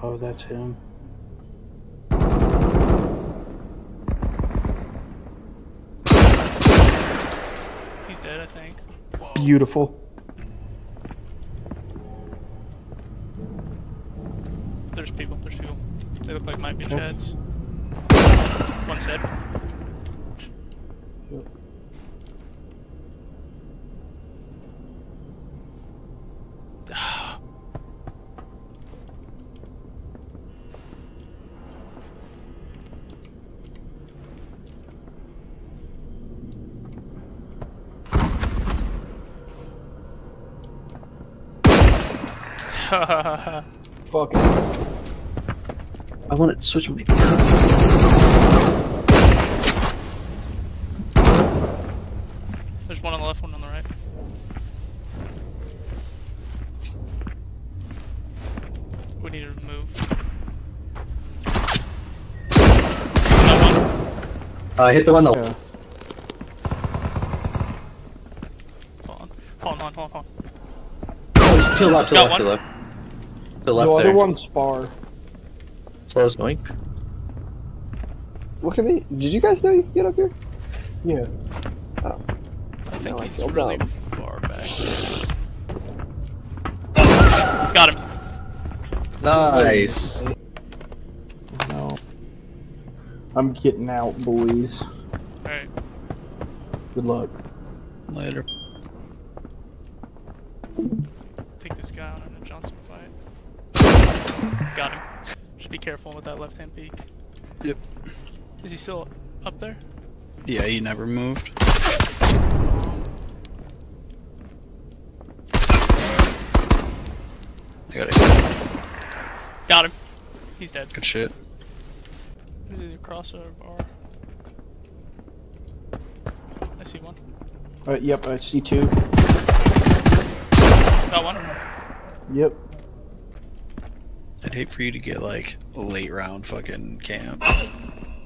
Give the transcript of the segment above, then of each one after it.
Oh, that's him. He's dead, I think. Beautiful. There's people, there's people. They look like might be Okay. Chads. One's dead. Fuck it. I want to switch my. There's one on the left, one on the right. We need to move. I. Uh, hit the one though. Yeah. Hold on. Hold on, hold on, hold on. Oh, to the left, to the Got left, to the left. To the left the there. other one's far. Slow yoink. What can they? Did you guys know you could get up here? Yeah. Oh. I think No, I he's feel really dumb. far back. Got him. Nice. No. I'm getting out, boys. Alright. Good luck. Later. Take this guy on in a Johnson fight. Got him. Just be careful with that left hand peek. Yep. Is he still up there? Yeah, he never moved. I got it. Got him. He's dead. Good shit. He's either cross or bar. I see one. Uh, yep, I see two. Got one. Yep. I'd hate for you to get like a late round fucking camp.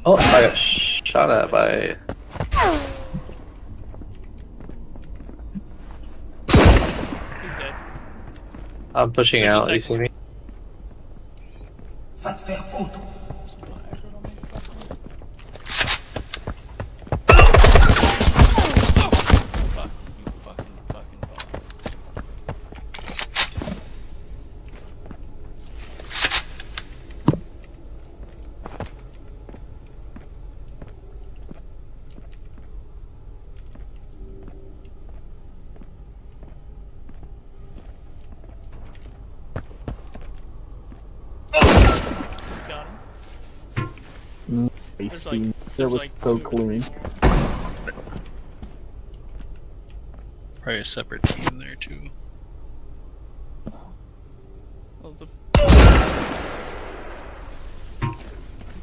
Oh, I got shot at by. He's dead. I'm pushing There's a out. You second see me? Some black on me. Fuck, you fucking fucking bot. Got him. Nice, There's like- dude. there's That was like so clean. Probably a separate team there too. Oh, the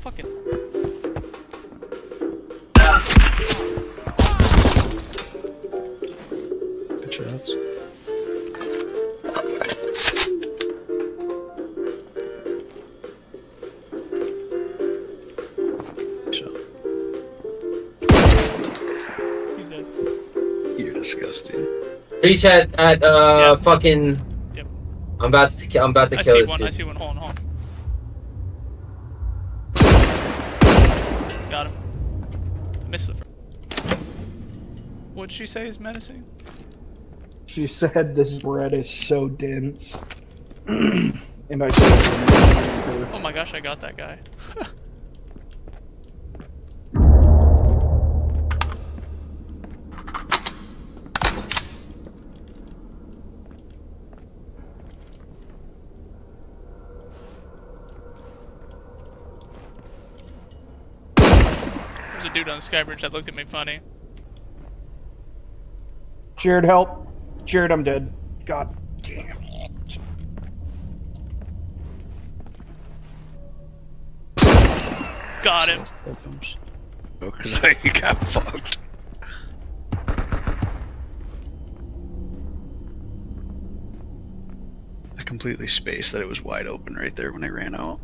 fucking. Disgusting. Reach at at uh Yep. fucking. Yep. I'm about to kill. I'm about to I kill see this one. I see one. Hold on, hold on. Got him. Missed the. Fr- What'd she say is menacing? She said this bread is so dense. and I Oh my gosh, I got that guy. There's a dude on the skybridge that looked at me funny. Jared, help. Jared, I'm dead. God damn it. Got him. Oh, because I got fucked. I completely spaced that it was wide open right there when I ran out.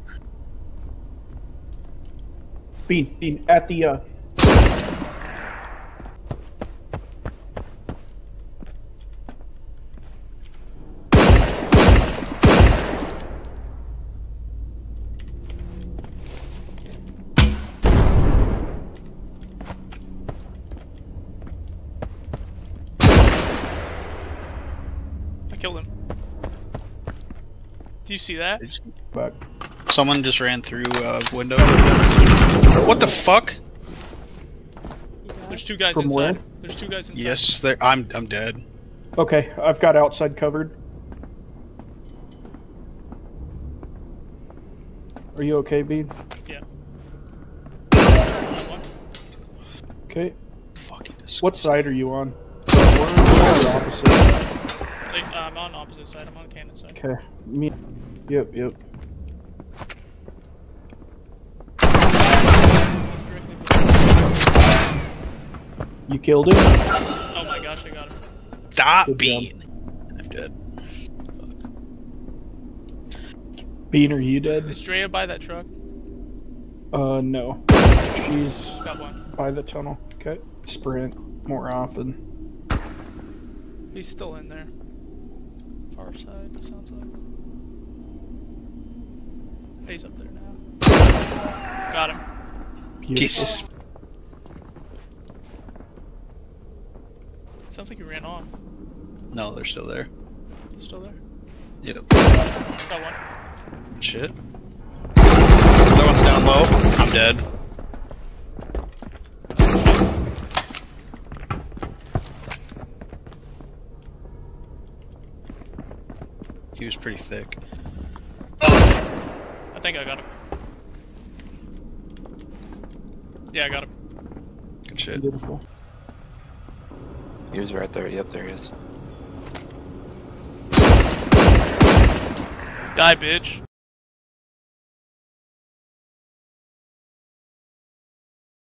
Bean, Bean, at the, uh, you see that? Back. Someone just ran through uh, window. What the fuck? There's two guys From inside. where? There's two guys inside. Yes, there. I'm I'm dead. Okay, I've got outside covered. Are you okay, Bean? One. Okay. Fucking dis- What side are you on? We're on the opposite. They, uh, I'm on opposite side. I'm on cannon side. Okay. Me. Yep, yep. That's directly below. You killed him? Oh my gosh, I got him. Stop Good job. I'm dead. Bean, are you dead? Is Drea by that truck? Uh, no. She's Got one. by the tunnel. Okay. Sprint more often. He's still in there. Far side, it sounds like. He's up there now. Got him. Beautiful. Jesus. Sounds like he ran off. No, they're still there. Still there? Yep. Got one. Shit. Another one's down low. I'm dead. He was pretty thick. I think I got him. Yeah, I got him. Good shit. Beautiful. He was right there. Yep, there he is. Die, bitch.